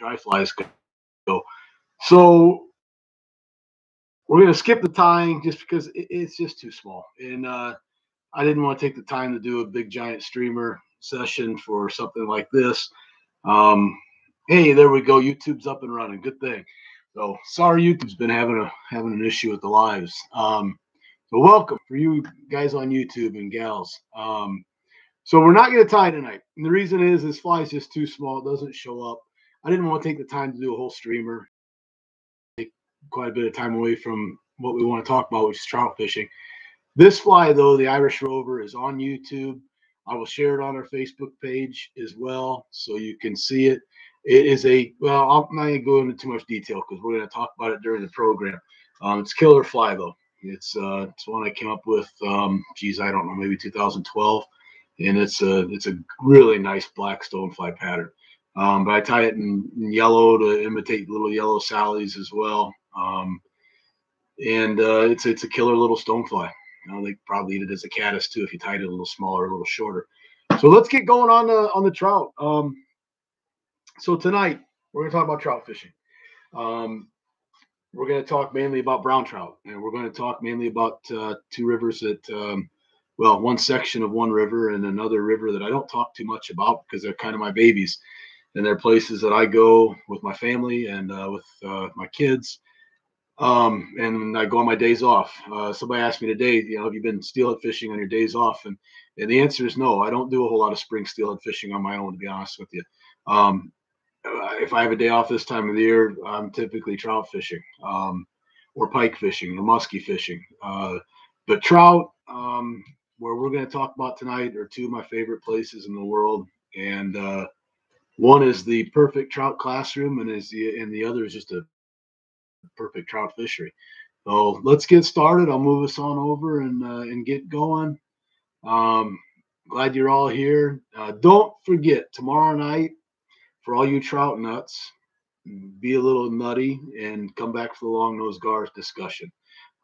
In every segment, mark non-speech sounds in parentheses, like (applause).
dry flies go. So we're going to skip the tying just because it, it's just too small. And uh, I didn't want to take the time to do a big giant streamer session for something like this. Um, hey, there we go. YouTube's up and running. Good thing. So sorry, YouTube's been having a having an issue with the lives. Um, so welcome for you guys on YouTube and gals. Um, so we're not going to tie tonight. And the reason is this fly is just too small. It doesn't show up. I didn't want to take the time to do a whole streamer. Take quite a bit of time away from what we want to talk about, which is trout fishing. This fly, though, the Irish Rover, is on YouTube. I will share it on our Facebook page as well, so you can see it. It is a well, I'm not going to go into too much detail because we're going to talk about it during the program. Um, it's killer fly though. It's uh, it's one I came up with. Um, geez, I don't know, maybe 2012, and it's a it's a really nice black stonefly pattern. Um, but I tie it in, in, yellow to imitate little yellow sallies as well. Um, and uh, it's it's a killer little stonefly. You know, they probably eat it as a caddis too if you tied it a little smaller, a little shorter. So let's get going on the on the trout. Um, so tonight we're going to talk about trout fishing. Um, we're going to talk mainly about brown trout, and we're going to talk mainly about uh, two rivers that, um, well, one section of one river and another river that I don't talk too much about because they're kind of my babies, and they're places that I go with my family and uh, with uh, my kids. Um, and I go on my days off. Uh, somebody asked me today, you know, have you been steelhead fishing on your days off? And and the answer is no. I don't do a whole lot of spring steelhead fishing on my own, to be honest with you. Um, uh, if I have a day off this time of the year, I'm typically trout fishing, um, or pike fishing, or muskie fishing. Uh, but trout, um, where we're going to talk about tonight, are two of my favorite places in the world, and uh, one is the perfect trout classroom, and is the and the other is just a perfect trout fishery. So let's get started. I'll move us on over and uh, and get going. Um, glad you're all here. Uh, don't forget tomorrow night for all you trout nuts, be a little nutty and come back for the long nose gar discussion.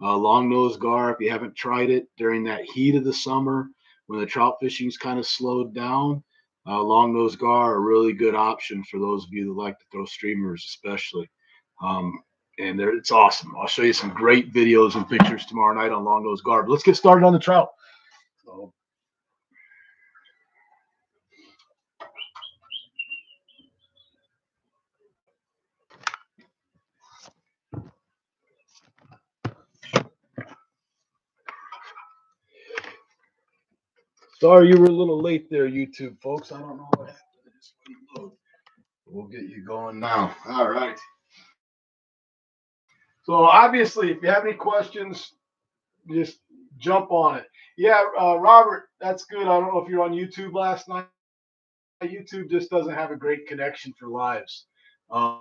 Uh, long nose gar, if you haven't tried it during that heat of the summer when the trout fishing's kind of slowed down, uh, long nose gar a really good option for those of you that like to throw streamers, especially. Um, and it's awesome. I'll show you some great videos and pictures tomorrow night on long nose gar. But let's get started on the trout. So, Sorry you were a little late there, YouTube folks. I don't know what happened. We'll get you going now. All right. So obviously, if you have any questions, just jump on it. Yeah, uh, Robert, that's good. I don't know if you're on YouTube last night. YouTube just doesn't have a great connection for lives. Um,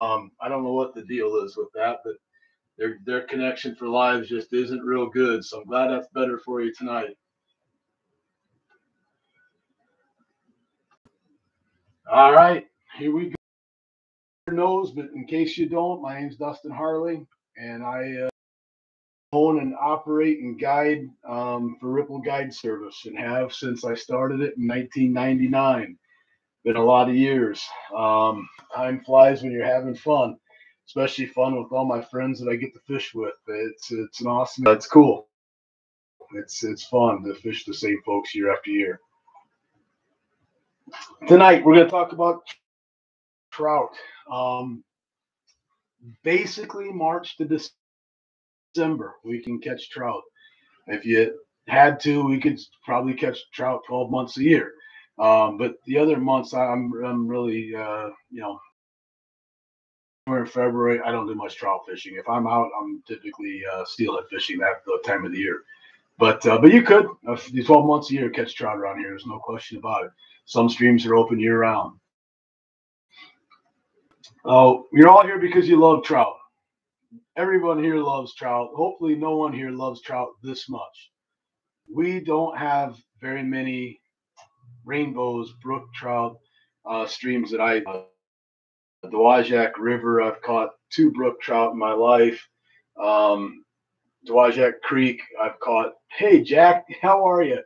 um, I don't know what the deal is with that, but their their connection for lives just isn't real good. So I'm glad that's better for you tonight. All right, here we go. Knows, but in case you don't, my name's Dustin Harley, and I uh, own and operate and guide um, for Ripple Guide Service, and have since I started it in 1999. Been a lot of years. Um, time flies when you're having fun, especially fun with all my friends that I get to fish with. It's it's an awesome. It's cool. It's it's fun to fish the same folks year after year. Tonight, we're going to talk about trout. Um, basically, March to December, we can catch trout. If you had to, we could probably catch trout 12 months a year. Um, but the other months, I'm, I'm really, uh, you know, in February, I don't do much trout fishing. If I'm out, I'm typically uh, steelhead fishing that time of the year. But uh, but you could, uh, 12 months a year, catch trout around here. There's no question about it. Some streams are open year round. Oh, you're all here because you love trout. Everyone here loves trout. Hopefully, no one here loves trout this much. We don't have very many rainbows, brook trout uh, streams that I. Uh, the Dowagiac River, I've caught two brook trout in my life. Um, Dowagiac Creek, I've caught. Hey, Jack, how are you?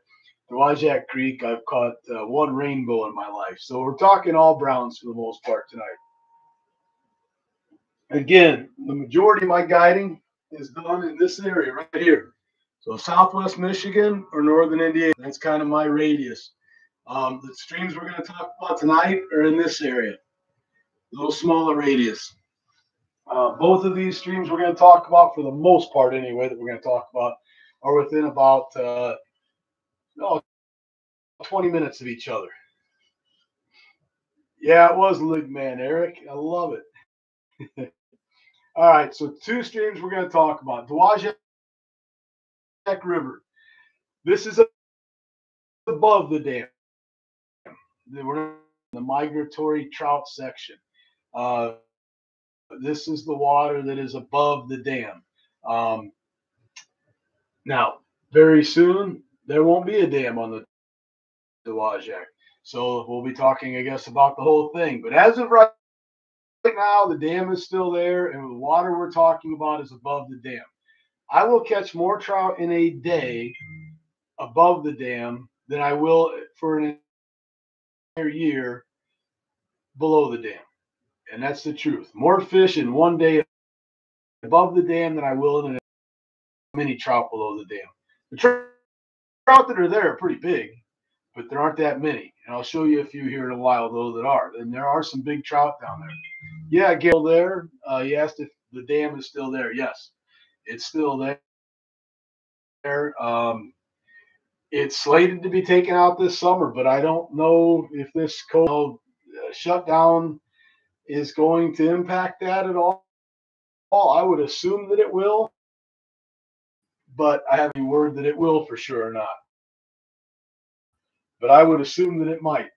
Dowagiac Creek, I've caught uh, one rainbow in my life. So we're talking all browns for the most part tonight. Again, the majority of my guiding is done in this area right here. So Southwest Michigan or Northern Indiana, that's kind of my radius. Um, the streams we're going to talk about tonight are in this area, a little smaller radius. Uh, both of these streams we're going to talk about, for the most part anyway, that we're going to talk about, are within about uh, oh, 20 minutes of each other. Yeah, it was League Man, Eric. I love it. (laughs) All right, so two streams we're going to talk about. Dowagiac River. This is above the dam. We're in the migratory trout section. Uh, this is the water that is above the dam. Um, now, very soon, there won't be a dam on the Dowagiac. So we'll be talking, I guess, about the whole thing. But as of right now, the dam is still there, and the water we're talking about is above the dam. I will catch more trout in a day above the dam than I will for an entire year below the dam. And that's the truth. More fish in one day above the dam than I will in a many trout below the dam. The trout that are there are pretty big, but there aren't that many. And I'll show you a few here in a while, though, that are. And there are some big trout down there. Yeah, Gail, there. Uh, he asked if the dam is still there. Yes, it's still there. Um, it's slated to be taken out this summer, but I don't know if this COVID uh, shutdown is going to impact that at all. I would assume that it will, but I have any word that it will for sure or not. But I would assume that it might.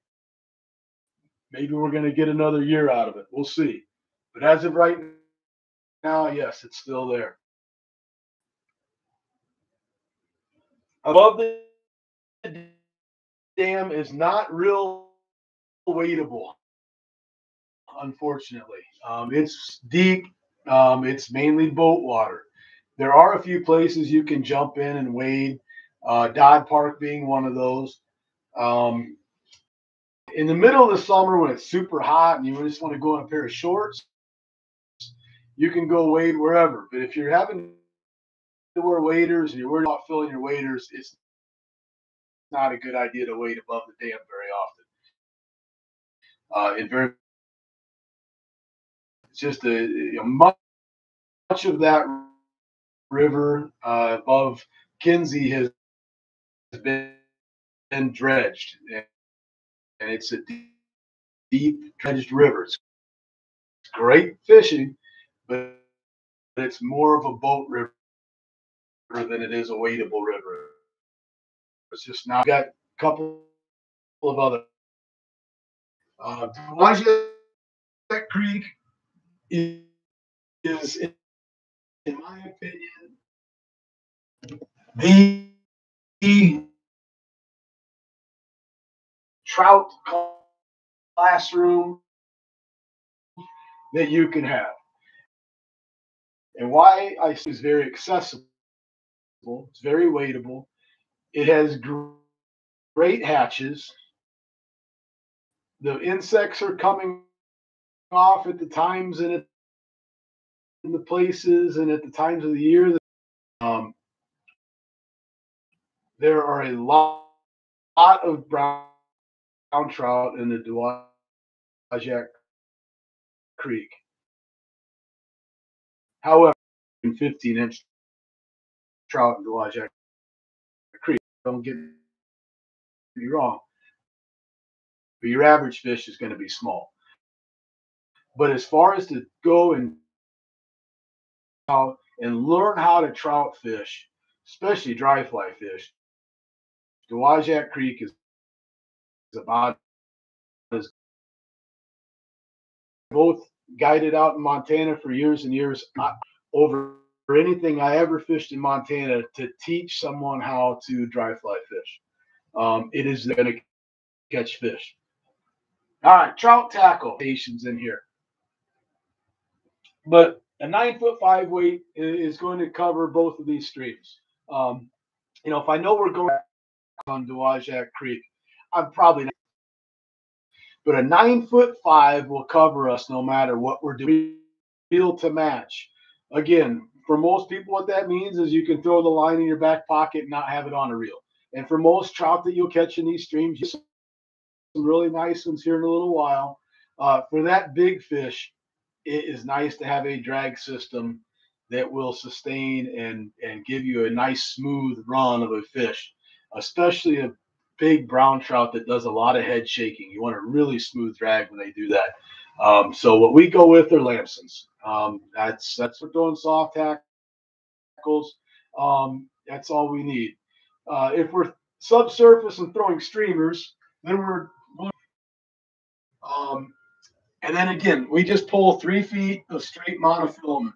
Maybe we're going to get another year out of it. We'll see. But as of right now, yes, it's still there. Above the dam is not real wadeable, unfortunately. Um, it's deep. Um, it's mainly boat water. There are a few places you can jump in and wade. Uh, Dodd Park being one of those. Um, in the middle of the summer when it's super hot and you just want to go in a pair of shorts, you can go wade wherever. But if you're having to wear waders and you're worried about filling your waders, it's not a good idea to wade above the dam very often. Uh, it very it's just a know, much, much of that river uh, above Kinsey has been, been dredged, and, it's a deep, deep dredged river. It's great fishing, but it's more of a boat river than it is a wadable river. It's just now got a couple of other. Uh, Creek is, is in, my opinion, the, trout classroom that you can have. And why I say it's very accessible, it's very wadeable. It has great hatches. The insects are coming off at the times and at the places and at the times of the year. That, um, there are a lot, lot of brown, trout in the Dowagiac Creek. However, 15 inch trout in Dowagiac Creek. Don't get me wrong. But your average fish is going to be small. But as far as to go and out and learn how to trout fish, especially dry fly fish, Dowagiac Creek is, about as both guided out in Montana for years and years over anything I ever fished in Montana to teach someone how to dry fly fish. Um, it is going to catch fish. All right, trout tackle stations in here. But a nine foot five weight is going to cover both of these streams. Um, you know, if I know we're going on Dowagiac Creek, I'm probably not. But a nine foot five will cover us no matter what we're doing. reel to match. Again, for most people, what that means is you can throw the line in your back pocket and not have it on a reel. And for most trout that you'll catch in these streams, you some really nice ones here in a little while. Uh, for that big fish, it is nice to have a drag system that will sustain and and give you a nice smooth run of a fish, especially a big brown trout that does a lot of head shaking. You want a really smooth drag when they do that. Um, so what we go with are Lamsons. Um, that's that's for throwing soft tackles. Um, that's all we need. Uh, if we're subsurface and throwing streamers, then we're and then again, we just pull three feet of straight monofilament.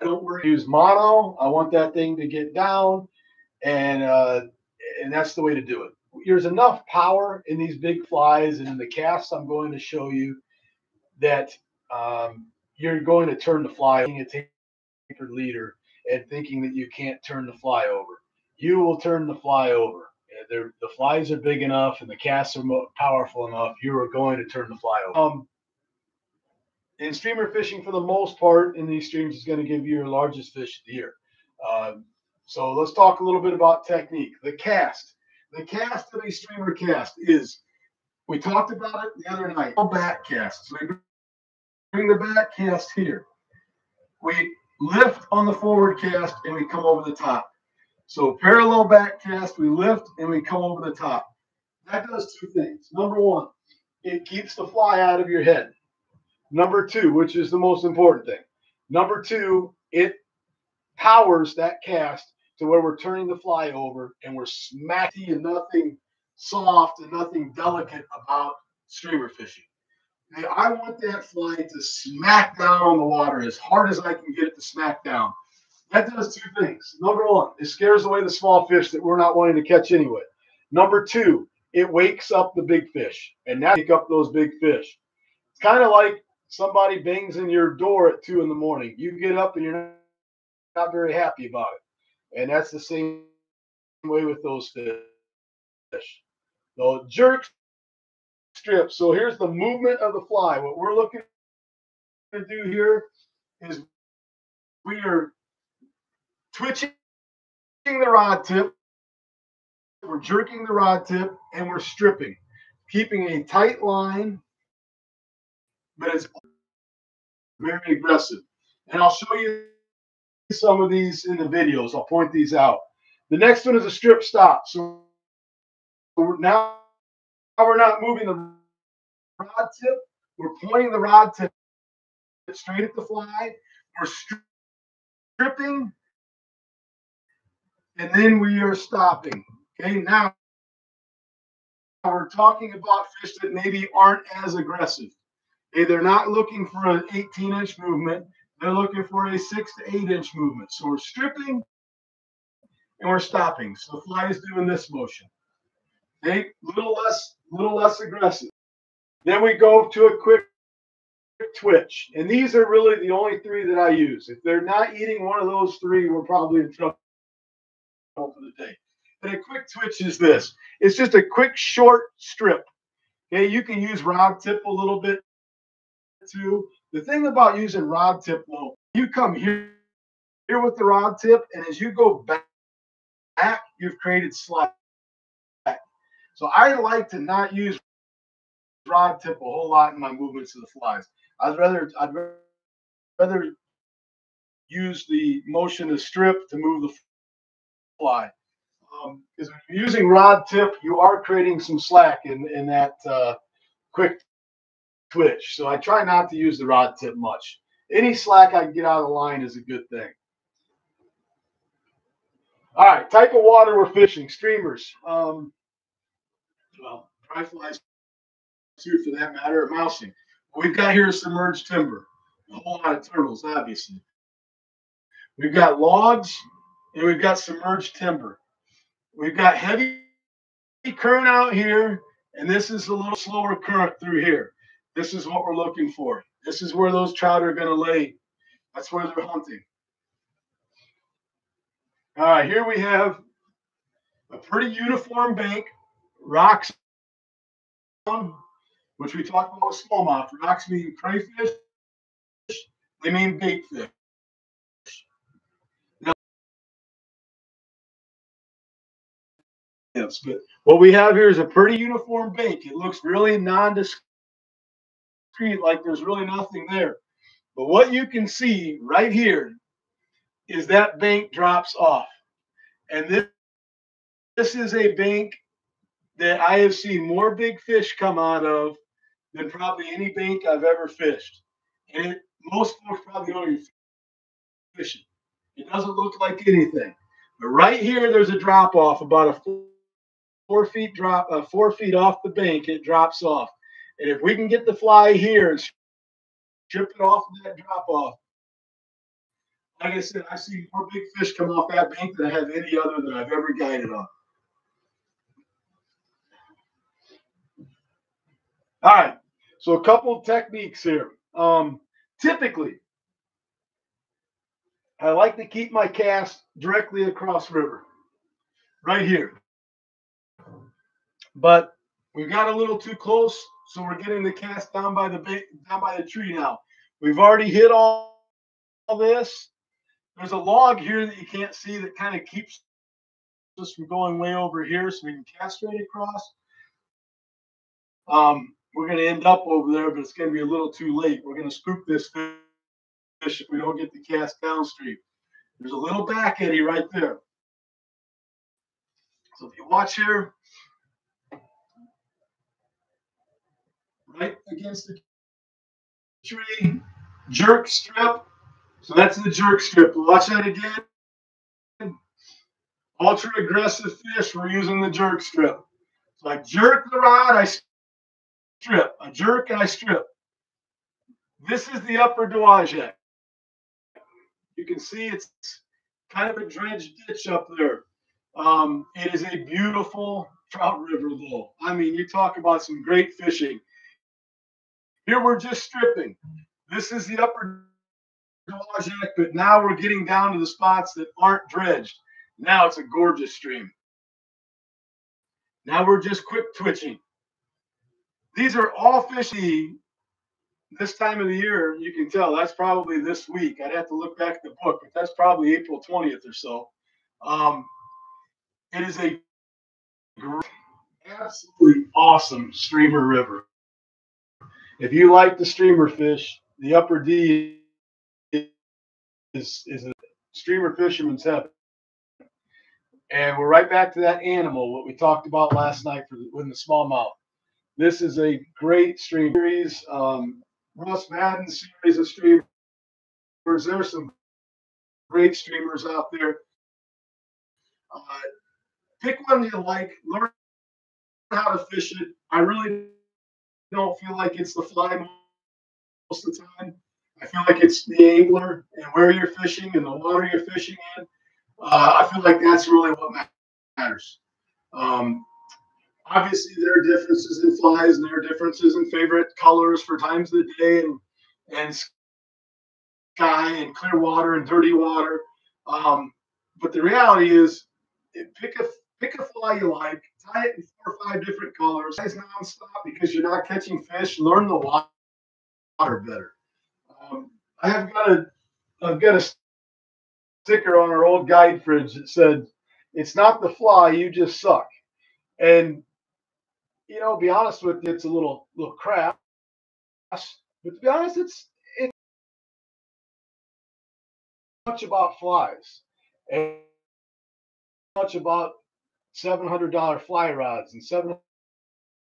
I don't worry, use mono. I want that thing to get down, and uh, and that's the way to do it. There's enough power in these big flies and in the casts I'm going to show you that um, you're going to turn the fly a tapered leader and thinking that you can't turn the fly over. You will turn the fly over. They're, the flies are big enough and the casts are powerful enough. You are going to turn the fly over. Um, and streamer fishing, for the most part, in these streams is going to give you your largest fish of the year. Um, so let's talk a little bit about technique. The cast. The cast of a streamer cast is, we talked about it the other night—a back cast. So we bring the back cast here. We lift on the forward cast and we come over the top. So parallel back cast, we lift and we come over the top. That does two things. Number one, it keeps the fly out of your head. Number two, which is the most important thing. Number two, it powers that cast to where we're turning the fly over and we're smacking and nothing soft and nothing delicate about streamer fishing. I want that fly to smack down on the water as hard as I can get it to smack down. That does two things. Number one, it scares away the small fish that we're not wanting to catch anyway. Number two, it wakes up the big fish, and now pick up those big fish. It's kind of like somebody bangs in your door at two in the morning. You get up and you're not very happy about it, and that's the same way with those fish. So jerk strip. So here's the movement of the fly. What we're looking to do here is we are twitching the rod tip, we're jerking the rod tip, and we're stripping, keeping a tight line, but it's very aggressive. And I'll show you some of these in the videos. I'll point these out. The next one is a strip stop. So now we're not moving the rod tip. We're pointing the rod tip straight at the fly. We're stripping and then we are stopping. Okay, now we're talking about fish that maybe aren't as aggressive. They're not looking for an 18 inch movement, they're looking for a six to eight inch movement. So we're stripping and we're stopping. So the fly is doing this motion. Okay, little less, little less aggressive. Then we go to a quick twitch. And these are really the only three that I use. If they're not eating one of those three, we're probably in trouble for the day. And a quick twitch is this. It's just a quick short strip. Okay, you can use rod tip a little bit too. The thing about using rod tip though, you come here, here with the rod tip, and as you go back, back you've created slack. So I like to not use rod tip a whole lot in my movements of the flies. I'd rather I'd rather use the motion to strip to move the fly. Because um, using rod tip, you are creating some slack in, in that uh, quick twitch. So I try not to use the rod tip much. Any slack I can get out of the line is a good thing. All right, type of water we're fishing, streamers. Um, well, dry flies too, for that matter, mousing. What we've got here submerged timber, a whole lot of turtles, obviously. We've got logs, and we've got submerged timber. We've got heavy current out here, and this is a little slower current through here. This is what we're looking for. This is where those trout are going to lay. That's where they're hunting. All right, here we have a pretty uniform bank, rocks, which we talked about with smallmouth. Rocks mean crayfish, I mean bait fish. Yes, but what we have here is a pretty uniform bank. It looks really nondescript, like there's really nothing there. But what you can see right here is that bank drops off. And this, this is a bank that I have seen more big fish come out of than probably any bank I've ever fished. And it, most folks probably don't even fishing. It doesn't look like anything. But right here, there's a drop off about a four, four feet drop, uh, four feet off the bank. It drops off. And if we can get the fly here and strip it off of that drop off, like I said, I see more big fish come off that bank than I have any other that I've ever guided on. All right. So a couple techniques here. Um, typically, I like to keep my cast directly across river, right here. But we got a little too close, so we're getting the cast down by the down by the tree now. We've already hit all, all this. There's a log here that you can't see that kind of keeps us from going way over here, so we can cast straight across. Um, we're going to end up over there, but it's going to be a little too late. We're going to scoop this fish if we don't get the cast downstream. There's a little back eddy right there. So if you watch here, right against the tree, jerk strip. So that's the jerk strip. Watch that again. Ultra aggressive fish, we're using the jerk strip. So I jerk the rod, I strip. I jerk and I strip. This is the upper Dowagiac. You can see it's kind of a dredged ditch up there. Um, it is a beautiful trout river, though. I mean, you talk about some great fishing. Here we're just stripping. This is the upper Dowagiac, but now we're getting down to the spots that aren't dredged. Now it's a gorgeous stream. Now we're just quick twitching. These are all fishy this time of the year. You can tell that's probably this week. I'd have to look back at the book, but that's probably April 20th or so. Um, it is a absolutely awesome streamer river. If you like the streamer fish, the upper D is, is a streamer fisherman's heaven. And we're right back to that animal, what we talked about last night for the, with the smallmouth. This is a great stream series. Um, Russ Madden series of streamers. There's some great streamers out there. Uh, pick one you like. Learn how to fish it. I really don't feel like it's the fly most of the time. I feel like it's the angler and where you're fishing and the water you're fishing in. Uh, I feel like that's really what matters. Um, obviously, there are differences in flies and there are differences in favorite colors for times of the day and and sky and clear water and dirty water. Um, but the reality is, pick a pick a fly you like, tie it in four or five different colors, guys nonstop because you're not catching fish. Learn the water better. Um, I have got a I've got a sticker on our old guide fridge that said, "It's not the fly, you just suck." And you know, be honest with you, it's a little little crap. But to be honest, it's it's much about flies and much about seven hundred dollar fly rods and seven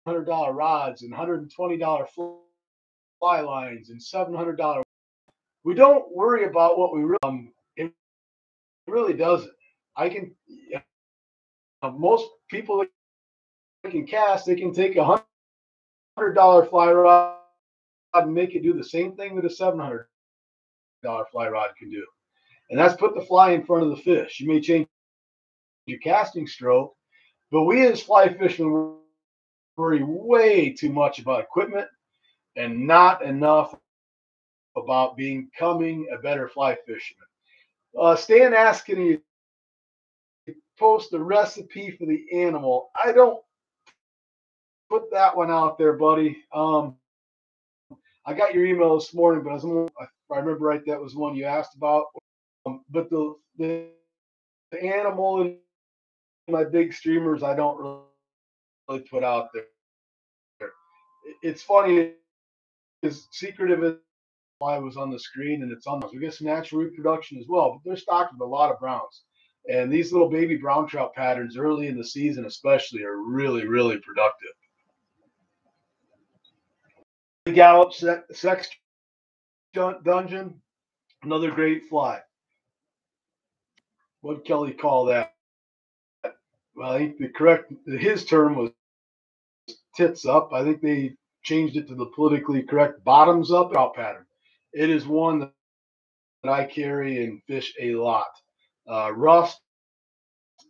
hundred dollar rods and hundred and twenty dollar fly lines and seven hundred dollar. We don't worry about what we really. Um, it really doesn't. I can. Uh, most people that can cast, they can take a hundred dollar fly rod and make it do the same thing that a seven hundred dollar fly rod can do, and that's put the fly in front of the fish. You may change your casting stroke, but we as fly fishermen worry way too much about equipment and not enough about becoming a better fly fisherman. Uh, Stan asking you post the recipe for the animal. I don't put that one out there, buddy. Um, I got your email this morning, but I, was, I remember right, that was one you asked about. Um, but the, the the animal my big streamers, I don't really put out there. It's funny, is secretive as why was on the screen and it's on. We get some natural reproduction as well, but they're stocked with a lot of browns. And these little baby brown trout patterns early in the season, especially, are really, really productive. The Galloup Sex Dungeon, another great fly. What Kelly call that? Well, I think the correct his term was tits up. I think they changed it to the politically correct bottoms up out pattern. It is one that I carry and fish a lot. Uh, rust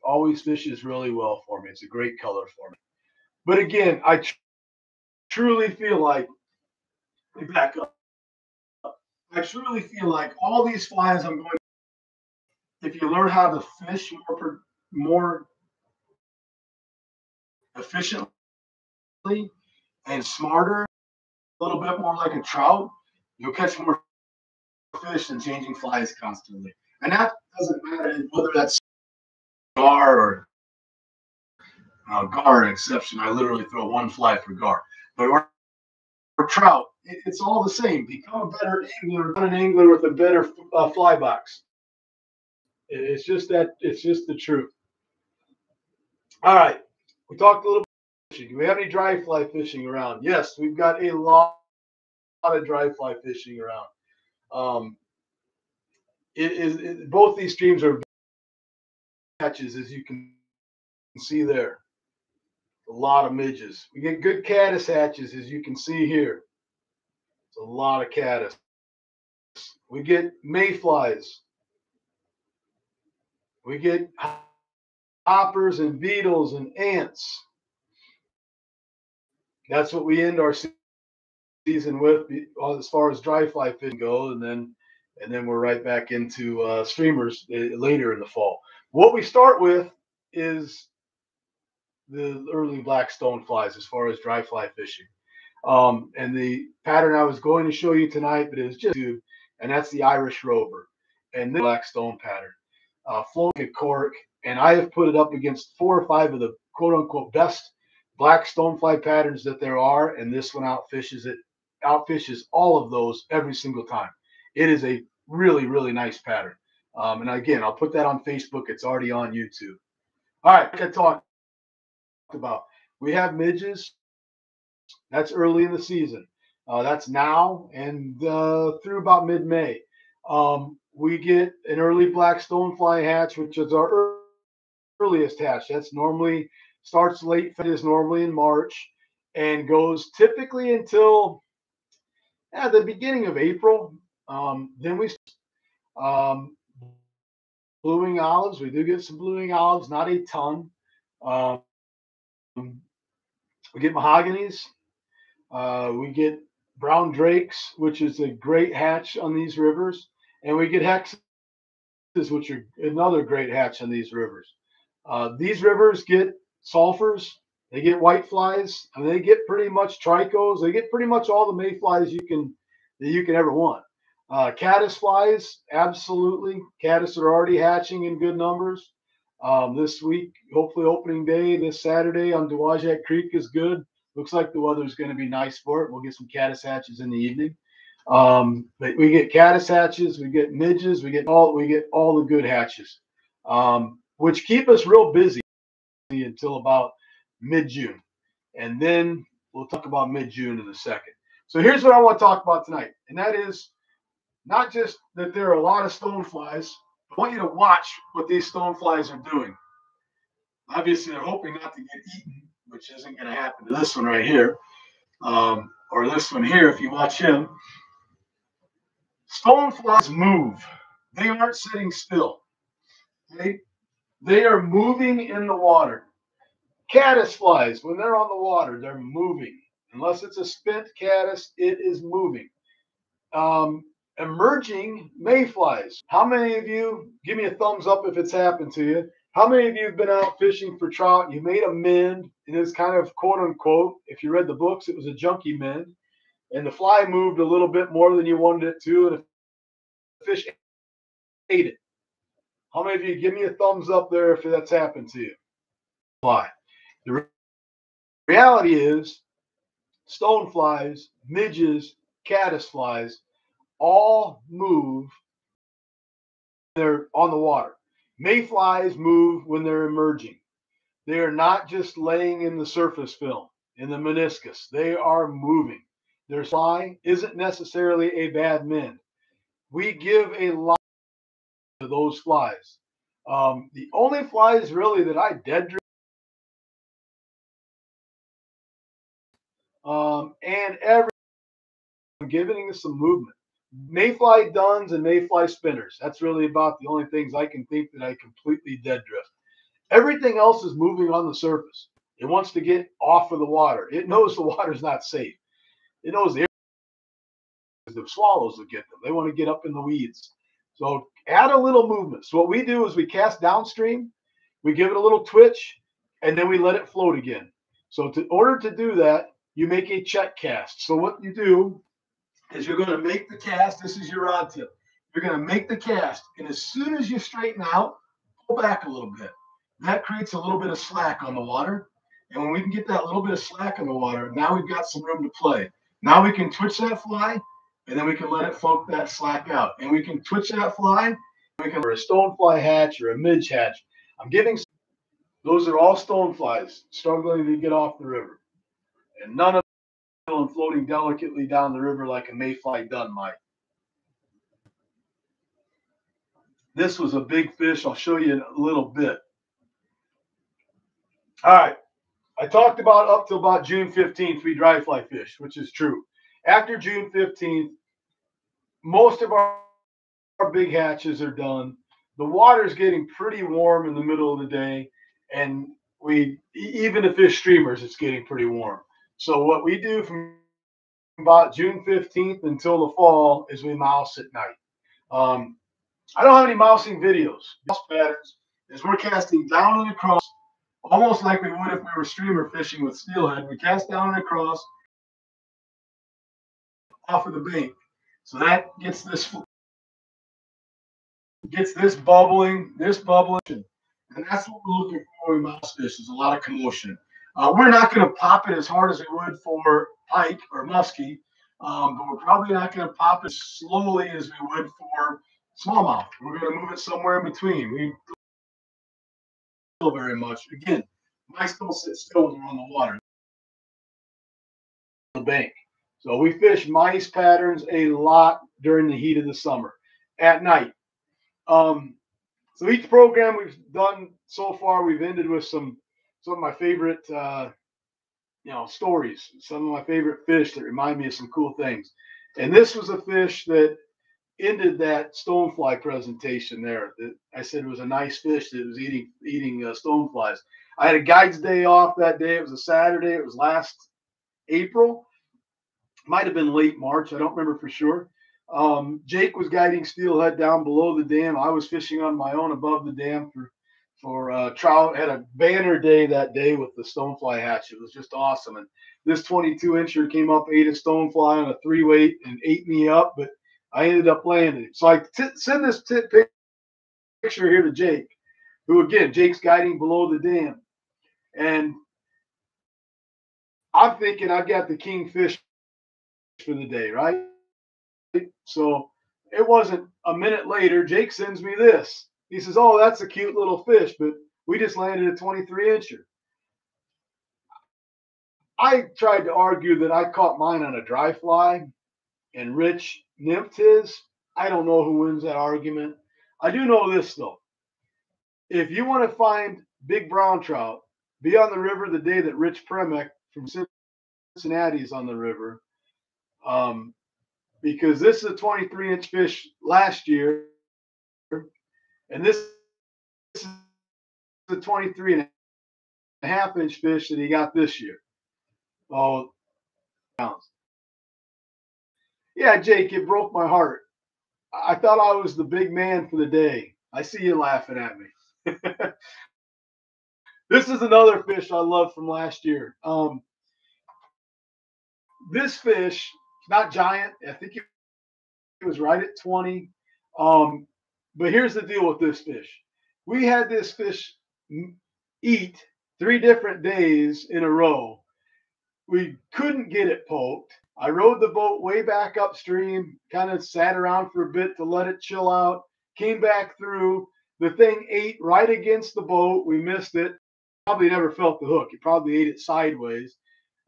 always fishes really well for me. It's a great color for me. But again, I tr- truly feel like, back up. I truly feel like all these flies I'm going, if you learn how to fish more, more efficiently and smarter, a little bit more like a trout, you'll catch more fish than changing flies constantly. And that doesn't matter whether that's gar or uh, gar exception. I literally throw one fly for gar. But or, or trout, it, it's all the same. Become a better angler, not an angler with a better uh, fly box. It, it's just that it's just the truth. All right, we talked a little. Bit Do we have any dry fly fishing around? Yes, we've got a lot, lot of dry fly fishing around. Um, it is it, both these streams are catches, as you can see there. A lot of midges. We get good caddis hatches, as you can see here. It's a lot of caddis. We get mayflies. We get hoppers and beetles and ants. That's what we end our season with as far as dry fly fishing goes, and then and then we're right back into uh, streamers uh, later in the fall. What we start with is the early black stone flies as far as dry fly fishing. Um, and the pattern I was going to show you tonight, but it was just and that's the Irish rover and the black stone pattern. Uh, floating cork, and I have put it up against four or five of the quote unquote best black stonefly patterns that there are, and this one outfishes it, outfishes all of those every single time. It is a really, really nice pattern. Um, and again, I'll put that on Facebook. It's already on YouTube. All right, like I talked about, we have midges. That's early in the season. Uh, that's now and uh, through about mid-May. Um, we get an early black stonefly hatch, which is our earliest hatch. That's normally starts late, is normally in March, and goes typically until yeah, the beginning of April. Um, then we um, Blue-wing olives. We do get some blue-wing olives, not a ton. Um, we get mahoganies. Uh, we get brown drakes, which is a great hatch on these rivers, and we get hexes, which are another great hatch in these rivers. Uh, these rivers get sulfurs, they get white flies, and they get pretty much tricos. They get pretty much all the mayflies you can that you can ever want. Uh, caddis flies, absolutely. Caddis are already hatching in good numbers. Um, this week, hopefully, opening day this Saturday on Dowagiac Creek is good. Looks like the weather is going to be nice for it. We'll get some caddis hatches in the evening. Um, we get caddis hatches, we get midges, we get all we get all the good hatches, um, which keep us real busy until about mid June, and then we'll talk about mid June in a second. So here's what I want to talk about tonight, and that is not just that there are a lot of stoneflies. I want you to watch what these stoneflies are doing. Obviously, they're hoping not to get eaten, which isn't going to happen to this one right here, um, or this one here. If you watch him, stoneflies move. They aren't sitting still. Okay? They are moving in the water. Caddis flies, when they're on the water, they're moving. Unless it's a spent caddis, it is moving. Um, emerging mayflies. How many of you, give me a thumbs up if it's happened to you. How many of you have been out fishing for trout? You made a mend, and it's kind of quote unquote, if you read the books, it was a junky mend. And the fly moved a little bit more than you wanted it to. And if fish ate it. How many of you give me a thumbs up there if that's happened to you? Why? The re- reality is, stoneflies, midges, caddisflies all move. They're on the water. Mayflies move when they're emerging. They are not just laying in the surface film, in the meniscus. They are moving. Their fly isn't necessarily a bad mend. We give a lot to those flies. Um, the only flies really that I dead drift um, and every I'm giving some movement. Mayfly duns and mayfly spinners. That's really about the only things I can think that I completely dead drift. Everything else is moving on the surface. It wants to get off of the water. It knows the water's not safe. It knows the the swallows will get them. They want to get up in the weeds. So add a little movement. So what we do is we cast downstream, we give it a little twitch, and then we let it float again. So to order to do that, you make a check cast. So what you do is you're going to make the cast. This is your rod tip. You're going to make the cast, and as soon as you straighten out, pull back a little bit. That creates a little bit of slack on the water. And when we can get that little bit of slack in the water, now we've got some room to play. Now we can twitch that fly and then we can let it float that slack out. And we can twitch that fly. We can or a stonefly hatch or a midge hatch. I'm giving those are all stoneflies struggling to get off the river, and none of them are floating delicately down the river like a mayfly dun might. This was a big fish. I'll show you in a little bit. All right. I talked about up to about June 15th, we dry fly fish, which is true. After June 15th, most of our, our big hatches are done. The water's getting pretty warm in the middle of the day, and we even the fish streamers, it's getting pretty warm. So what we do from about June 15th until the fall is we mouse at night. Um, I don't have any mousing videos. Mouse patterns is we're casting down and across, almost like we would if we were streamer fishing with steelhead. We cast down and across, off of the bank. So that gets this gets this bubbling, this bubbling, and that's what we're looking for in mouse fish. Is a lot of commotion. Uh, we're not going to pop it as hard as we would for pike or muskie, um, but we're probably not going to pop as slowly as we would for smallmouth. We're going to move it somewhere in between. We don't very much. Again, mice don't sit still when they're on the water. The bank. So we fish mice patterns a lot during the heat of the summer at night. Um, so each program we've done so far, we've ended with some some of my favorite uh, you know stories, some of my favorite fish that remind me of some cool things. And this was a fish that ended that stonefly presentation there. I said it was a nice fish that was eating eating uh, stoneflies. I had a guide's day off that day. It was a Saturday. It was last April might have been late March. I don't remember for sure. Um, Jake was guiding steelhead down below the dam. I was fishing on my own above the dam for for uh, trout. Had a banner day that day with the stonefly hatch. It was just awesome. And this 22 incher came up, ate a stonefly on a three weight, and ate me up. But I ended up landing it. So I t- send this t- picture here to Jake, who again Jake's guiding below the dam, and I'm thinking I've got the kingfish for the day, right? So it wasn't a minute later. Jake sends me this. He says, "Oh, that's a cute little fish, but we just landed a 23 incher." I tried to argue that I caught mine on a dry fly, and Rich his. I don't know who wins that argument. I do know this though. If you want to find big brown trout, be on the river the day that Rich Premick from Cincinnati is on the river um, because this is a 23 inch fish last year, and this, this is a 23 and a half inch fish that he got this year. Oh, pounds. Yeah, Jake, it broke my heart. I thought I was the big man for the day. I see you laughing at me. (laughs) this is another fish I love from last year. Um, this fish not giant. I think it was right at 20. Um, but here's the deal with this fish. We had this fish eat three different days in a row. We couldn't get it poked. I rode the boat way back upstream, kind of sat around for a bit to let it chill out, came back through. The thing ate right against the boat. We missed it. Probably never felt the hook. It probably ate it sideways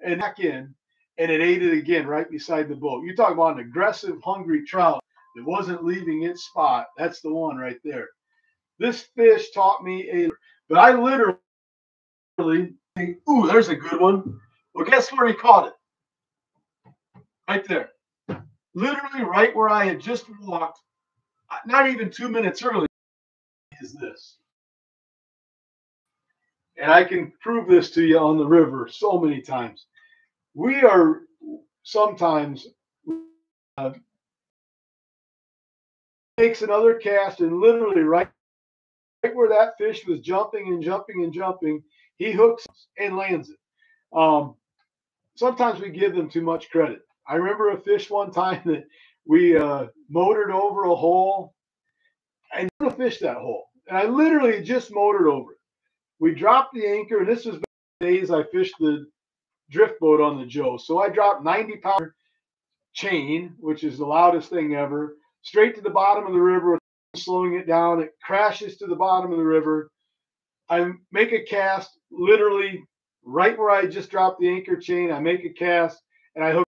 and back in, and it ate it again right beside the boat. You talk about an aggressive, hungry trout that wasn't leaving its spot. That's the one right there. This fish taught me a, but I literally ooh, there's a good one. Well, guess where he caught it? Right there. Literally right where I had just walked, not even two minutes early, is this. And I can prove this to you on the river so many times. We are sometimes uh, takes another cast and literally right, right where that fish was jumping and jumping and jumping, he hooks and lands it. Um, sometimes we give them too much credit. I remember a fish one time that we uh, motored over a hole. I never fished that hole, and I literally just motored over it. We dropped the anchor, and this was the days I fished the drift boat on the Joe. So I dropped 90 pound chain, which is the loudest thing ever straight to the bottom of the river, slowing it down. It crashes to the bottom of the river. I make a cast literally right where I just dropped the anchor chain. I make a cast and I hook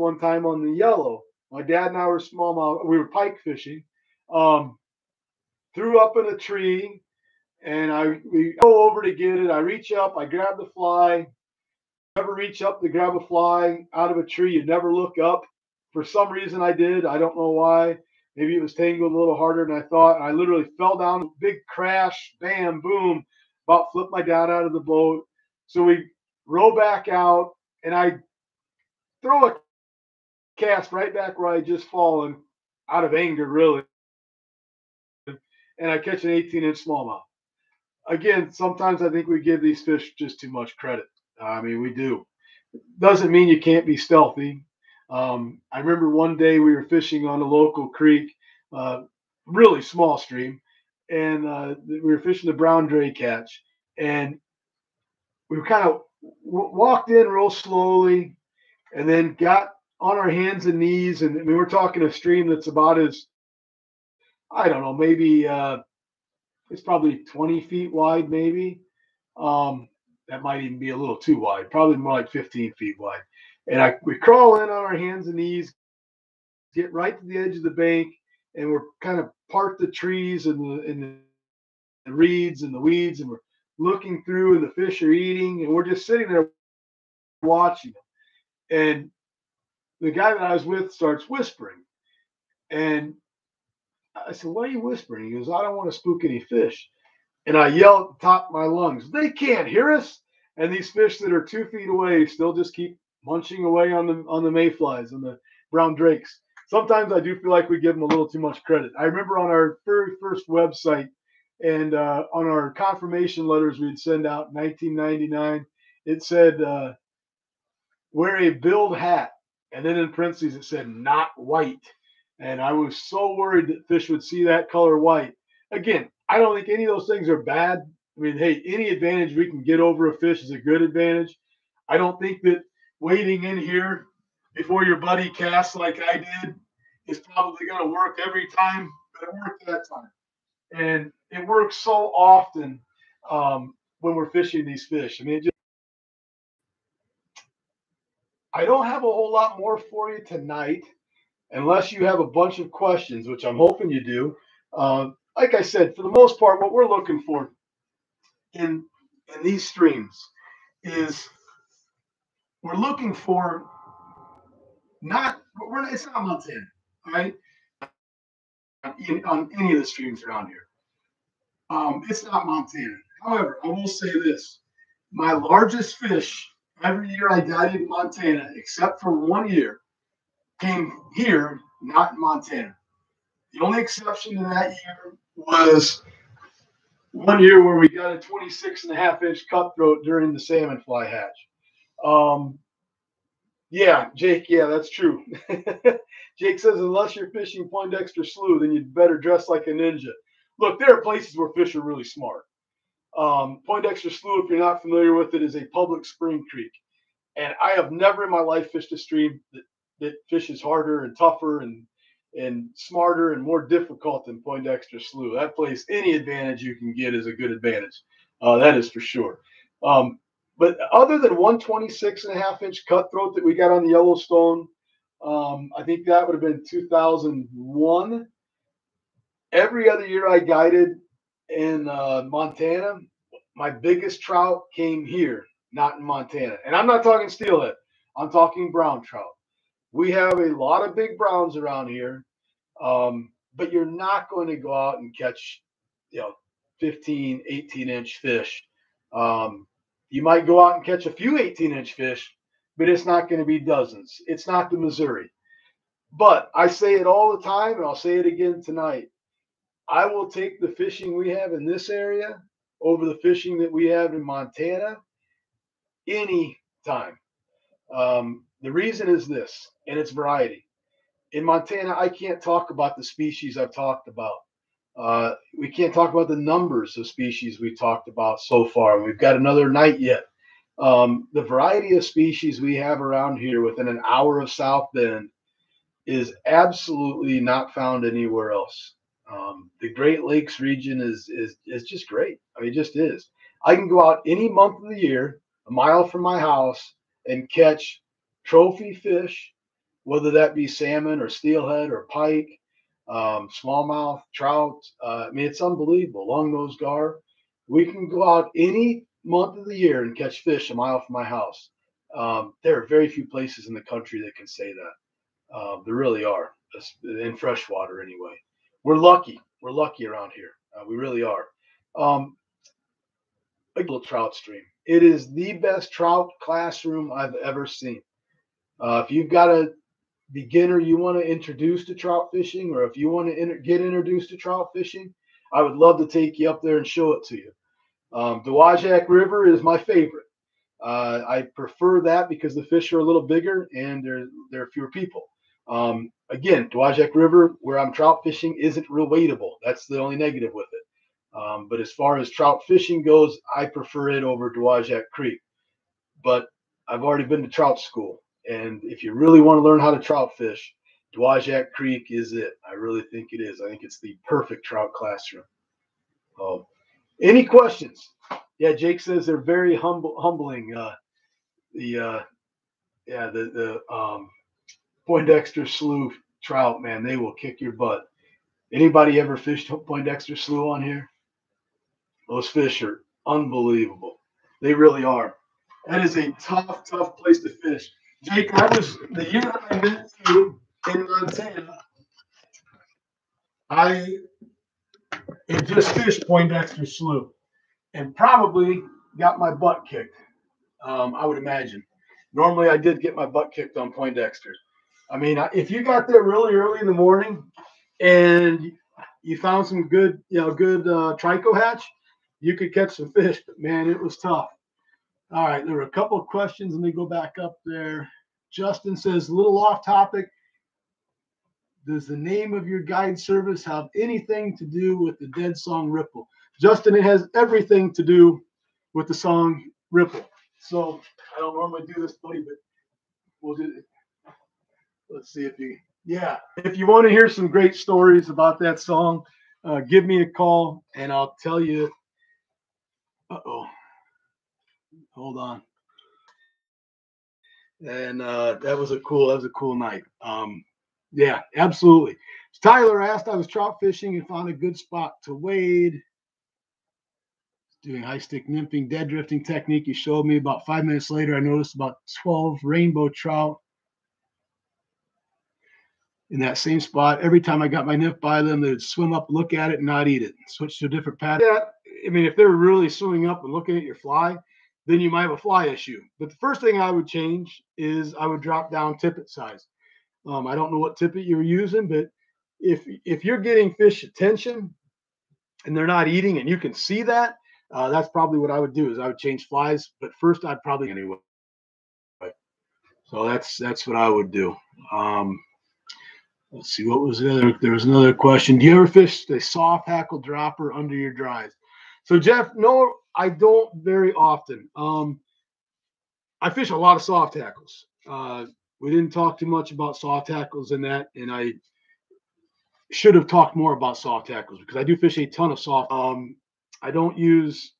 one time on the yellow. My dad and I were smallmouth. We were pike fishing. Um, threw up in a tree, and I we go over to get it. I reach up, I grab the fly. Never reach up to grab a fly out of a tree. You never look up. For some reason, I did. I don't know why. Maybe it was tangled a little harder than I thought. I literally fell down, big crash, bam, boom, about flipped my dad out of the boat. So we row back out, and I throw a cast right back where I just fallen out of anger, really. And I catch an 18 inch smallmouth. Again, sometimes I think we give these fish just too much credit. I mean, we do. Doesn't mean you can't be stealthy. Um, I remember one day we were fishing on a local creek, uh, really small stream, and uh, we were fishing the brown drake hatch, and we kind of w- walked in real slowly, and then got on our hands and knees, and I mean, we're talking a stream that's about as I don't know, maybe uh, it's probably 20 feet wide, maybe. Um, that might even be a little too wide, probably more like 15 feet wide. And I we crawl in on our hands and knees, get right to the edge of the bank, and we're kind of part the trees and the and the reeds and the weeds, and we're looking through, and the fish are eating, and we're just sitting there watching them. And the guy that I was with starts whispering, and I said, "Why are you whispering?" He goes, "I don't want to spook any fish." And I yell at the top of my lungs, "They can't hear us!" And these fish that are two feet away still just keep munching away on the on the mayflies and the brown drakes. Sometimes I do feel like we give them a little too much credit. I remember on our very first website and uh, on our confirmation letters we'd send out in 1999, it said uh, wear a billed hat, and then in parentheses it said not white. And I was so worried that fish would see that color white. Again, I don't think any of those things are bad. I mean, hey, any advantage we can get over a fish is a good advantage. I don't think that waiting in here before your buddy casts like I did is probably going to work every time, but it worked that time. And it works so often um, when we're fishing these fish. I mean, it just, I don't have a whole lot more for you tonight, unless you have a bunch of questions, which I'm hoping you do. Uh, like I said, for the most part, what we're looking for in in these streams is we're looking for not we're it's not Montana, right? In, on any of the streams around here. Um, it's not Montana. However, I will say this: my largest fish every year I died in Montana, except for one year, came here, not in Montana. The only exception to that year was one year where we got a 26 and a half inch cutthroat during the salmon fly hatch. Um, Yeah, Jake. Yeah, that's true. (laughs) Jake says unless you're fishing Poindexter Slough, then you'd better dress like a ninja. Look, there are places where fish are really smart. Um, Poindexter Slough, if you're not familiar with it, is a public spring creek, and I have never in my life fished a stream that, that fishes harder and tougher and and smarter and more difficult than Poindexter Slough. That place, any advantage you can get is a good advantage. Uh, that is for sure. Um, but other than 126 and a half inch cutthroat that we got on the Yellowstone, um, I think that would have been 2001. Every other year I guided in uh, Montana, my biggest trout came here, not in Montana. And I'm not talking steelhead, I'm talking brown trout. We have a lot of big browns around here, um, but you're not going to go out and catch, you know, 15, 18 inch fish. Um, you might go out and catch a few 18 inch fish, but it's not going to be dozens. It's not the Missouri. But I say it all the time, and I'll say it again tonight. I will take the fishing we have in this area over the fishing that we have in Montana any time. Um, the reason is this, and it's variety. In Montana, I can't talk about the species I've talked about. Uh, we can't talk about the numbers of species we talked about so far. We've got another night yet. Um, the variety of species we have around here within an hour of South Bend is absolutely not found anywhere else. Um, the Great Lakes region is is is just great. I mean, it just is. I can go out any month of the year, a mile from my house, and catch trophy fish, whether that be salmon or steelhead or pike, um, smallmouth, trout. Uh, I mean, it's unbelievable. Long nose gar. We can go out any month of the year and catch fish a mile from my house. Um, there are very few places in the country that can say that. Uh, there really are, in freshwater anyway. We're lucky. We're lucky around here. Uh, we really are. Um, a little trout stream. It is the best trout classroom I've ever seen. Uh, if you've got a beginner you want to introduce to trout fishing, or if you want to inter- get introduced to trout fishing, I would love to take you up there and show it to you. Um, Dowagiac River is my favorite. Uh, I prefer that because the fish are a little bigger and there, there are fewer people. Um, again, Dowagiac River, where I'm trout fishing, isn't real wadeable. That's the only negative with it. Um, but as far as trout fishing goes, I prefer it over Dowagiac Creek. But I've already been to trout school. And if you really want to learn how to trout fish, Dowagiac Creek is it. I really think it is. I think it's the perfect trout classroom. Um, any questions? Yeah, Jake says they're very humble, humbling. Uh, the uh, yeah, the the um, Poindexter Slough trout, man, they will kick your butt. Anybody ever fished Poindexter Slough on here? Those fish are unbelievable. They really are. That is a tough, tough place to fish. Jake, I was the year I met you in Montana. I had just fished Poindexter Slough and probably got my butt kicked. Um, I would imagine. Normally, I did get my butt kicked on Poindexter. I mean, if you got there really early in the morning and you found some good, you know, good uh, trico hatch, you could catch some fish. But man, it was tough. All right, there were a couple of questions. Let me go back up there. Justin says, a little off topic. Does the name of your guide service have anything to do with the dead song Ripple? Justin, it has everything to do with the song Ripple. So I don't normally do this, buddy, but we'll do it. Let's see if you, yeah, if you want to hear some great stories about that song, uh, give me a call and I'll tell you. Uh oh. Hold on. And uh, that was a cool. That was a cool night. Um, yeah, absolutely. Tyler asked, I was trout fishing and found a good spot to wade. Doing high stick nymphing, dead drifting technique. He showed me about five minutes later. I noticed about 12 rainbow trout in that same spot. Every time I got my nymph by them, they'd swim up, look at it, and not eat it. Switch to a different pattern. Yeah, I mean, if they're really swimming up and looking at your fly, then you might have a fly issue. But the first thing I would change is I would drop down tippet size. Um, I don't know what tippet you're using, but if if you're getting fish attention and they're not eating and you can see that, uh, that's probably what I would do is I would change flies. But first, I'd probably anyway. So that's that's what I would do. Um, let's see, what was the other? There was another question. Do you ever fish the soft hackle dropper under your dries? So Jeff, no, I don't very often. Um, I fish a lot of soft hackles. Uh, we didn't talk too much about soft hackles in that, and I should have talked more about soft hackles because I do fish a ton of soft. Um, I don't use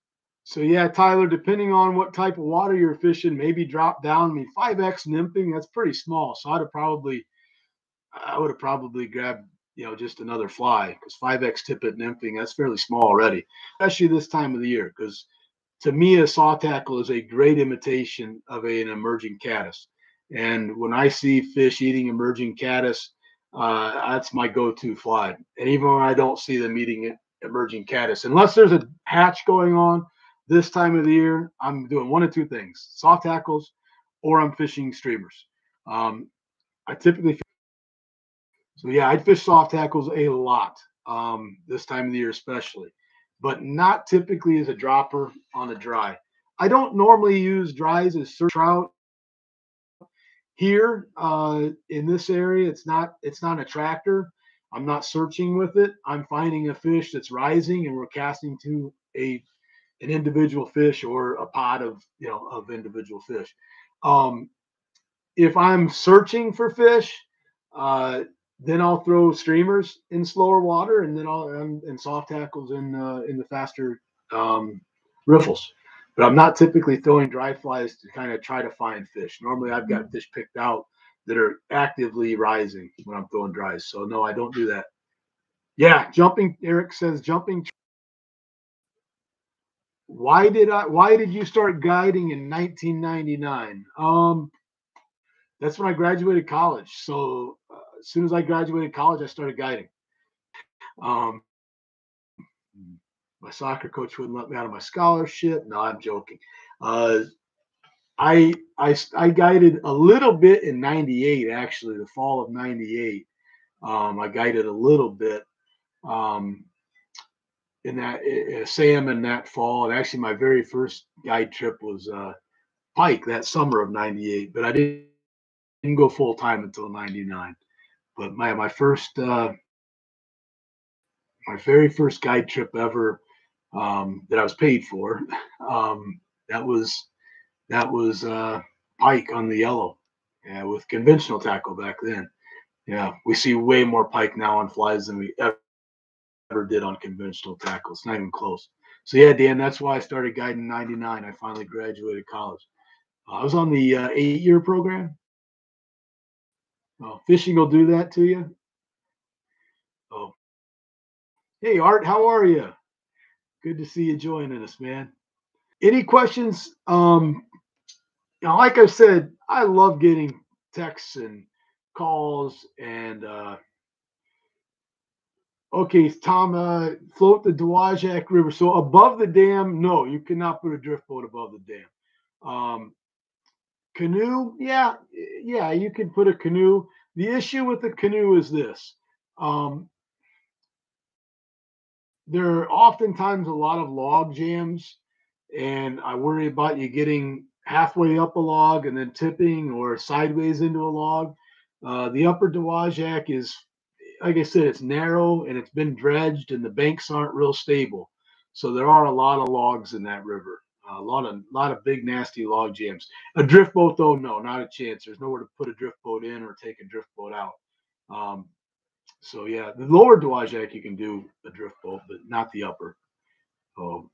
so yeah, Tyler. Depending on what type of water you're fishing, maybe drop down. I mean, five X nymphing that's pretty small. So I'd have probably, I would have probably grabbed you know just another fly because five X tippet nymphing that's fairly small already, especially this time of the year. Because to me, a soft hackle is a great imitation of a, an emerging caddis. And when I see fish eating emerging caddis, uh, that's my go-to fly. And even when I don't see them eating emerging caddis, unless there's a hatch going on this time of the year, I'm doing one of two things: soft hackles, or I'm fishing streamers. Um, I typically so yeah, I'd fish soft hackles a lot um, this time of the year, especially, but not typically as a dropper on a dry. I don't normally use dries as trout here uh, in this area, it's not it's not a tractor. I'm not searching with it. I'm finding a fish that's rising, and we're casting to a an individual fish or a pod of you know of individual fish. Um, if I'm searching for fish, uh, then I'll throw streamers in slower water, and then I'll and, and soft hackles in uh, in the faster um, riffles but I'm not typically throwing dry flies to kind of try to find fish. Normally, I've got mm-hmm. fish picked out that are actively rising when I'm throwing dries. So no, I don't do that. Yeah, jumping. Eric says jumping. Why did I? Why did you start guiding in 1999? Um, that's when I graduated college. So as soon as I graduated college, I started guiding. Um, my soccer coach wouldn't let me out of my scholarship. No, I'm joking. Uh, I, I I guided a little bit in '98, actually, the fall of '98. Um, I guided a little bit um, in that uh, Sam in that fall, and actually my very first guide trip was uh, Pike that summer of '98. But I didn't, didn't go full time until '99. But my my first uh, my very first guide trip ever um, that I was paid for. Um, that was that was uh, pike on the yellow, yeah, with conventional tackle back then. Yeah, we see way more pike now on flies than we ever, ever did on conventional tackles. Not even close. So yeah, Dan, that's why I started guiding '99. I finally graduated college. I was on the uh, eight-year program. Oh, fishing will do that to you. Oh, hey Art, how are you? Good to see you joining us, man. Any questions? Um, now, like I said, I love getting texts and calls and uh, okay, Tom, uh, float the Dowagiac River. So above the dam, no, you cannot put a drift boat above the dam. Um, canoe, yeah, yeah, you can put a canoe. The issue with the canoe is this. Um, there are oftentimes a lot of log jams, and I worry about you getting halfway up a log and then tipping or sideways into a log. Uh, the upper Dowagiac is, like I said, it's narrow and it's been dredged, and the banks aren't real stable. So there are a lot of logs in that river. A lot of lot of big nasty log jams. A drift boat though, no, not a chance. There's nowhere to put a drift boat in or take a drift boat out. Um, so yeah, the lower Dowagiac you can do a drift boat, but not the upper. So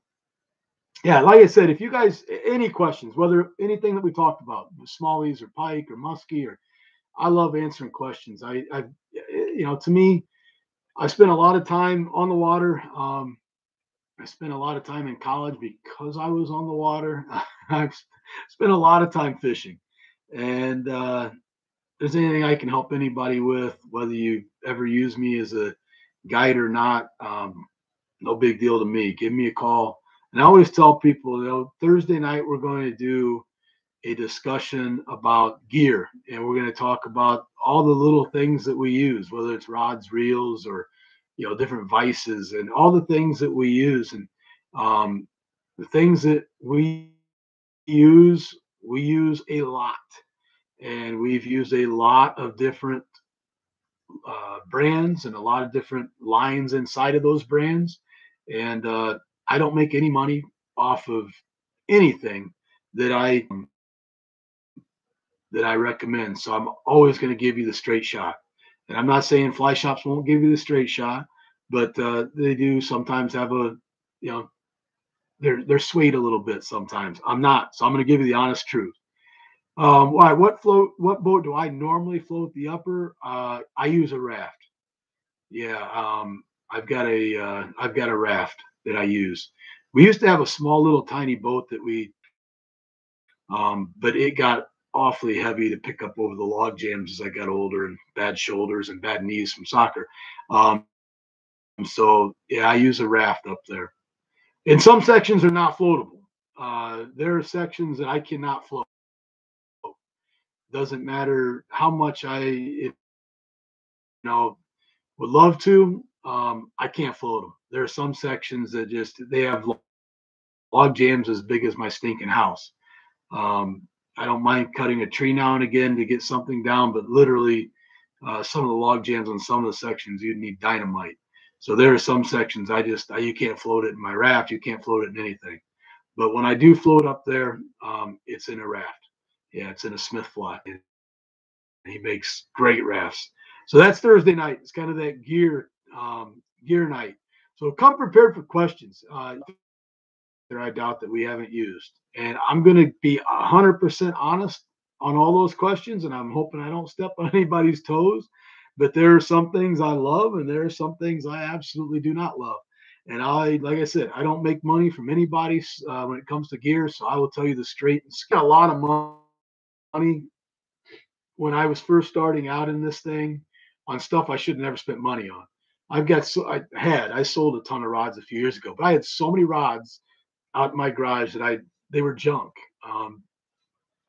yeah, like I said, if you guys any questions, whether anything that we talked about, smallies or pike or muskie, or I love answering questions. I, I you know, to me, I spent a lot of time on the water. Um, I spent a lot of time in college because I was on the water. (laughs) I've spent a lot of time fishing, and uh, there's anything I can help anybody with, whether you ever use me as a guide or not, um, no big deal to me. Give me a call. And I always tell people, you know, Thursday night we're going to do a discussion about gear, and we're going to talk about all the little things that we use, whether it's rods, reels, or you know, different vices, and all the things that we use, and um, the things that we use, we use a lot and we've used a lot of different uh, brands and a lot of different lines inside of those brands. And uh, I don't make any money off of anything that I that I recommend. So I'm always going to give you the straight shot. And I'm not saying fly shops won't give you the straight shot, but uh, they do sometimes have a, you know, they're they're swayed a little bit sometimes. I'm not, so I'm going to give you the honest truth. Um, why? What float? What boat do I normally float the upper? Uh, I use a raft. Yeah, um, I've got a uh, I've got a raft that I use. We used to have a small little tiny boat that we, um, but it got awfully heavy to pick up over the log jams as I got older and bad shoulders and bad knees from soccer. Um, so yeah, I use a raft up there. And some sections are not floatable. Uh, there are sections that I cannot float. Doesn't matter how much I, you know, would love to. Um, I can't float them. There are some sections that just they have log jams as big as my stinking house. Um, I don't mind cutting a tree now and again to get something down, but literally, uh, some of the log jams on some of the sections you'd need dynamite. So there are some sections I just I, you can't float it in my raft. You can't float it in anything. But when I do float up there, um, it's in a raft. Yeah, it's in a Smithfly. And he makes great rafts. So that's Thursday night. It's kind of that gear um, gear night. So come prepared for questions. Uh, I doubt that we haven't used, and I'm going to be 100% honest on all those questions, and I'm hoping I don't step on (laughs) anybody's toes. But there are some things I love, and there are some things I absolutely do not love. And I, like I said, I don't make money from anybody uh, when it comes to gear. So I will tell you the straight. Got a lot of money when I was first starting out in this thing on stuff I should have never spent money on. I've got so I had I sold a ton of rods a few years ago, but I had so many rods out in my garage that I they were junk. Um,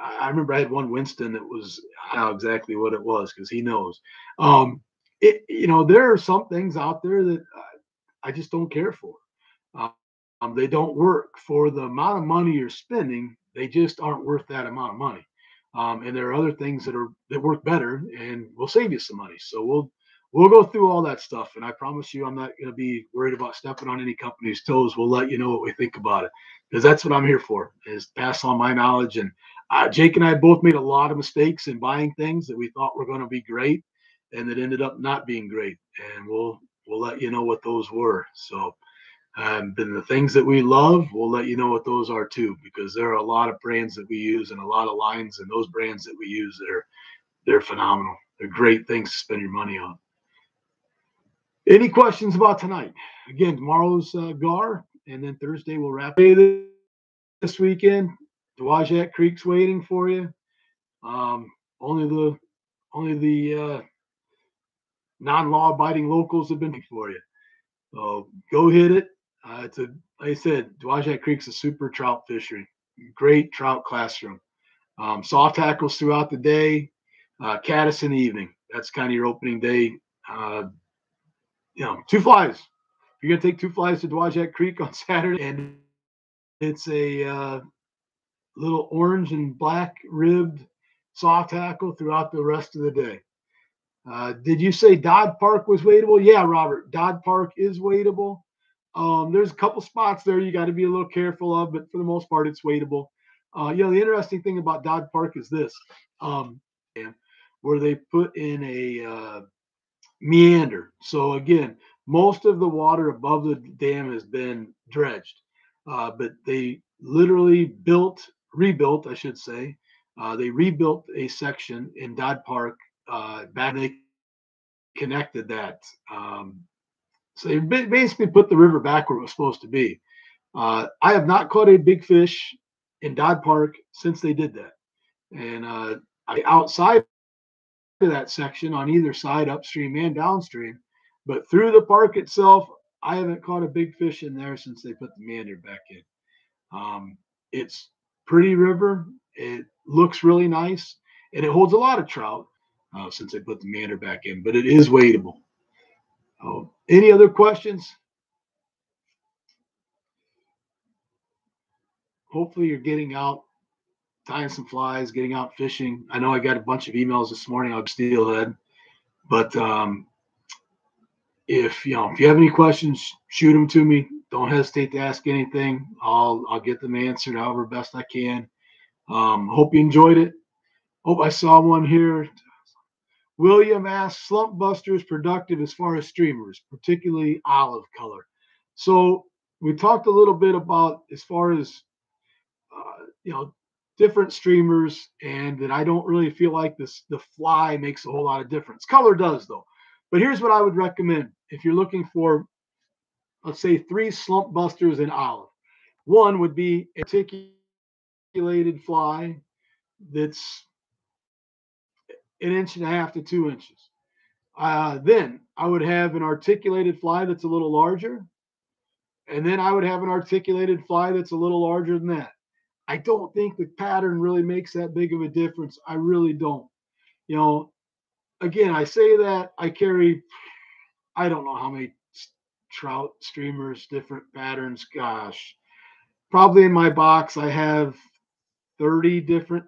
I, I remember I had one Winston that was know exactly what it was because he knows. Um, it you know there are some things out there that I, I just don't care for. Um, they don't work for the amount of money you're spending. They just aren't worth that amount of money. Um, and there are other things that are that work better and will save you some money. So we'll we'll go through all that stuff. And I promise you, I'm not going to be worried about stepping on any company's toes. We'll let you know what we think about it because that's what I'm here for is pass on my knowledge. And uh, Jake and I both made a lot of mistakes in buying things that we thought were going to be great and that ended up not being great. And we'll, we'll let you know what those were. So, um, and the things that we love, we'll let you know what those are too, because there are a lot of brands that we use and a lot of lines and those brands that we use that are, they're phenomenal. They're great things to spend your money on. Any questions about tonight? Again, tomorrow's uh, GAR, and then Thursday we'll wrap it this weekend. Dowagiac Creek's waiting for you. Um, only the only the uh, non-law abiding locals have been for you. So go hit it. Uh, it's a like I said, Dowagiac Creek's a super trout fishery. Great trout classroom. Um, soft hackles throughout the day, uh, caddis in the evening. That's kind of your opening day. Uh, you know, two flies. You're gonna take two flies to Dowagiac Creek on (laughs) Saturday, and it's a uh, little orange and black ribbed soft hackle throughout the rest of the day. Uh, did you say Dodd Park was wadeable? Yeah, Robert. Dodd Park is wadeable. Um, there's a couple spots there you got to be a little careful of, but for the most part, it's wadeable. Uh, you know, the interesting thing about Dodd Park is this, um, where they put in a meander. So again, most of the water above the dam has been dredged, uh, but they literally built, rebuilt, I should say. Uh, they rebuilt a section in Dodd Park uh, back. They connected that. Um, so they basically put the river back where it was supposed to be. Uh, I have not caught a big fish in Dodd Park since they did that. And uh, I, outside that section on either side, upstream and downstream. But through the park itself, I haven't caught a big fish in there since they put the meander back in. Um, it's pretty river. It looks really nice, and it holds a lot of trout uh, since they put the meander back in. But it is wadeable. Oh, any other questions? Hopefully, you're getting out tying some flies, getting out fishing. I know I got a bunch of emails this morning on steelhead, but um, if you know if you have any questions, shoot them to me. Don't hesitate to ask anything. I'll I'll get them answered however best I can. Um, hope you enjoyed it. Hope I saw one here. William asked, slump busters productive as far as streamers, particularly olive color. So we talked a little bit about as far as uh, you know different streamers, and that I don't really feel like this the fly makes a whole lot of difference. Color does though. But here's what I would recommend if you're looking for, let's say, three slump busters in olive. One would be articulated fly that's an inch and a half to two inches. Uh, then I would have an articulated fly that's a little larger. And then I would have an articulated fly that's a little larger than that. I don't think the pattern really makes that big of a difference. I really don't. You know, again, I say that I carry, I don't know how many trout streamers, different patterns. Gosh, probably in my box, I have 30 different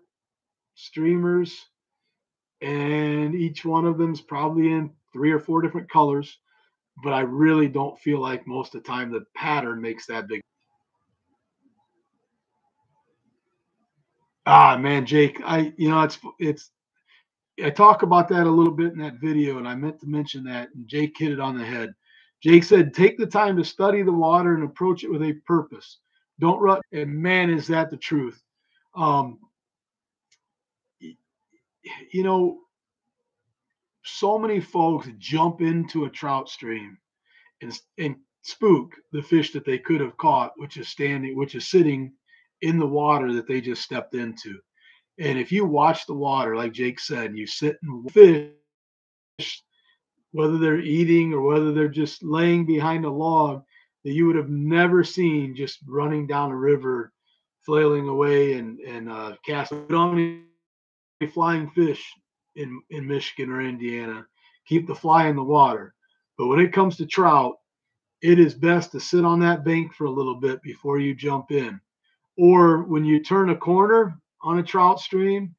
streamers, and each one of them is probably in three or four different colors. But I really don't feel like most of the time the pattern makes that big. Ah, man, Jake, I you know it's it's I talk about that a little bit in that video, and I meant to mention that. And Jake hit it on the head. Jake said, "Take the time to study the water and approach it with a purpose. Don't run." And man, is that the truth? Um, you know, so many folks jump into a trout stream and and spook the fish that they could have caught, which is standing, which is sitting in the water that they just stepped into. And if you watch the water, like Jake said, you sit and fish, whether they're eating or whether they're just laying behind a log that you would have never seen just running down a river, flailing away and and uh, casting on any flying fish in in Michigan or Indiana. Keep the fly in the water. But when it comes to trout, it is best to sit on that bank for a little bit before you jump in. Or when you turn a corner, on a trout stream,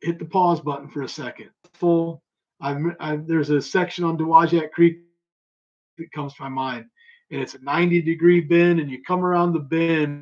hit the pause button for a second. Full. I've, I've, there's a section on Dowagiac Creek that comes to my mind, and it's a 90 degree bend, and you come around the bend